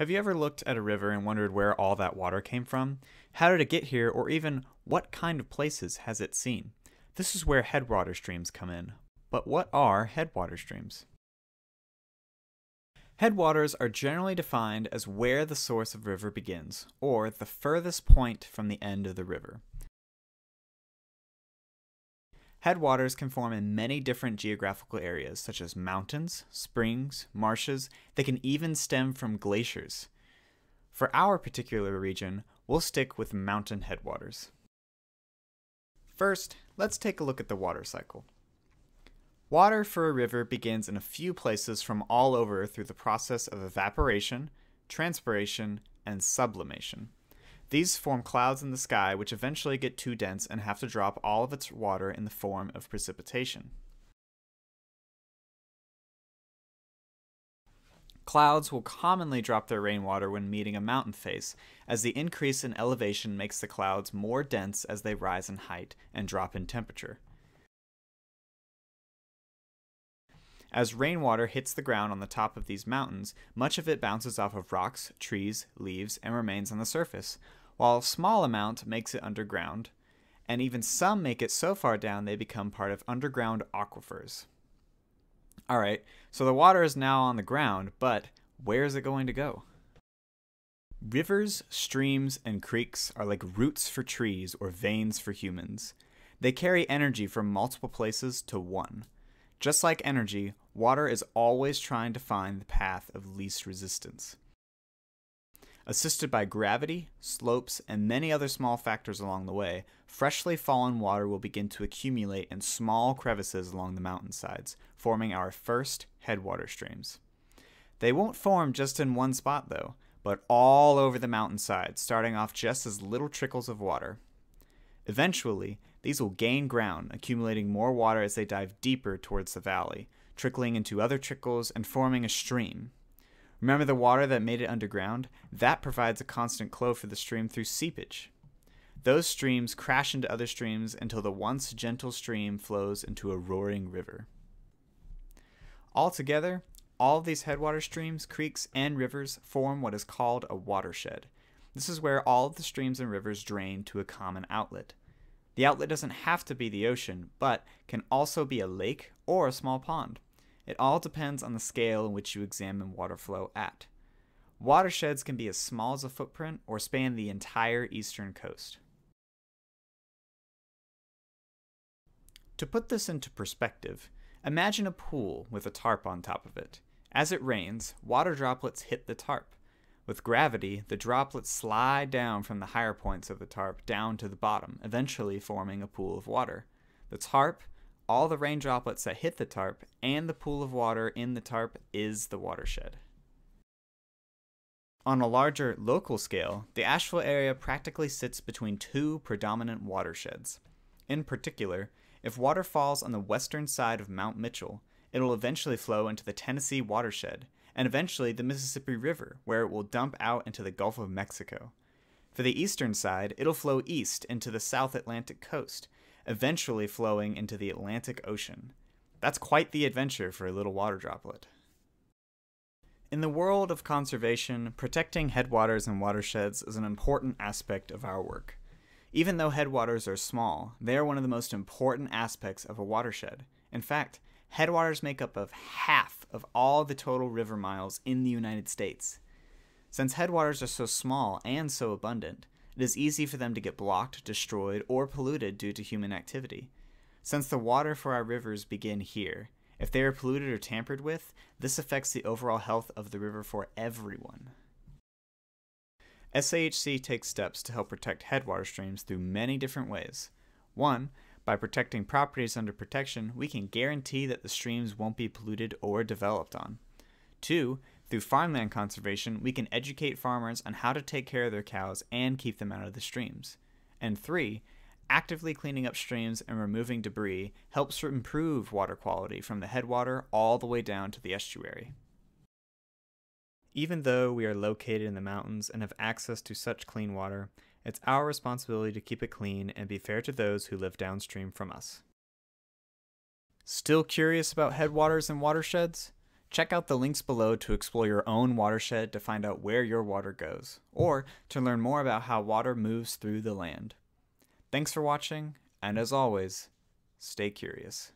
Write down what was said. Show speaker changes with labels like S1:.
S1: Have you ever looked at a river and wondered where all that water came from? How did it get here, or even what kind of places has it seen? This is where headwater streams come in. But what are headwater streams? Headwaters are generally defined as where the source of river begins, or the furthest point from the end of the river. Headwaters can form in many different geographical areas, such as mountains, springs, marshes. They can even stem from glaciers. For our particular region, we'll stick with mountain headwaters. First, let's take a look at the water cycle. Water for a river begins in a few places from all over through the process of evaporation, transpiration, and sublimation. These form clouds in the sky which eventually get too dense and have to drop all of its water in the form of precipitation. Clouds will commonly drop their rainwater when meeting a mountain face, as the increase in elevation makes the clouds more dense as they rise in height and drop in temperature. As rainwater hits the ground on the top of these mountains, much of it bounces off of rocks, trees, leaves, and remains on the surface, while a small amount makes it underground, and even some make it so far down they become part of underground aquifers. Alright, so the water is now on the ground, but where is it going to go? Rivers, streams, and creeks are like roots for trees or veins for humans. They carry energy from multiple places to one. Just like energy, water is always trying to find the path of least resistance. Assisted by gravity, slopes, and many other small factors along the way, freshly fallen water will begin to accumulate in small crevices along the mountainsides, forming our first headwater streams. They won't form just in one spot, though, but all over the mountainside, starting off just as little trickles of water. Eventually, these will gain ground, accumulating more water as they dive deeper towards the valley, trickling into other trickles and forming a stream. Remember the water that made it underground? That provides a constant flow for the stream through seepage. Those streams crash into other streams until the once gentle stream flows into a roaring river. Altogether, all of these headwater streams, creeks, and rivers form what is called a watershed. This is where all of the streams and rivers drain to a common outlet. The outlet doesn't have to be the ocean, but can also be a lake or a small pond. It all depends on the scale in which you examine water flow at. Watersheds can be as small as a footprint or span the entire eastern coast. To put this into perspective, imagine a pool with a tarp on top of it. As it rains, water droplets hit the tarp. With gravity, the droplets slide down from the higher points of the tarp down to the bottom, eventually forming a pool of water. The tarp all the rain droplets that hit the tarp and the pool of water in the tarp is the watershed. On a larger local scale, the Asheville area practically sits between two predominant watersheds. In particular, if water falls on the western side of Mount Mitchell, it'll eventually flow into the Tennessee watershed, and eventually the Mississippi River, where it will dump out into the Gulf of Mexico. For the eastern side, it'll flow east into the South Atlantic coast, eventually flowing into the Atlantic Ocean. That's quite the adventure for a little water droplet. In the world of conservation, protecting headwaters and watersheds is an important aspect of our work. Even though headwaters are small, they are one of the most important aspects of a watershed. In fact, headwaters make up of half of all the total river miles in the United States. Since headwaters are so small and so abundant, it is easy for them to get blocked, destroyed, or polluted due to human activity. Since the water for our rivers begin here, if they are polluted or tampered with, this affects the overall health of the river for everyone. SAHC takes steps to help protect headwater streams through many different ways. One, by protecting properties under protection, we can guarantee that the streams won't be polluted or developed on. Two, through farmland conservation, we can educate farmers on how to take care of their cows and keep them out of the streams. And three, actively cleaning up streams and removing debris helps improve water quality from the headwater all the way down to the estuary. Even though we are located in the mountains and have access to such clean water, it's our responsibility to keep it clean and be fair to those who live downstream from us. Still curious about headwaters and watersheds? Check out the links below to explore your own watershed to find out where your water goes, or to learn more about how water moves through the land. Thanks for watching, and as always, stay curious.